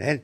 and